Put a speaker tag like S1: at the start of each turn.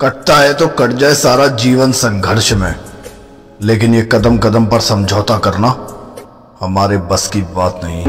S1: कटता है तो कट जाए सारा जीवन संघर्ष में। लेकिन ये कदम कदम पर समझौता करना हमारे बस की बात नहीं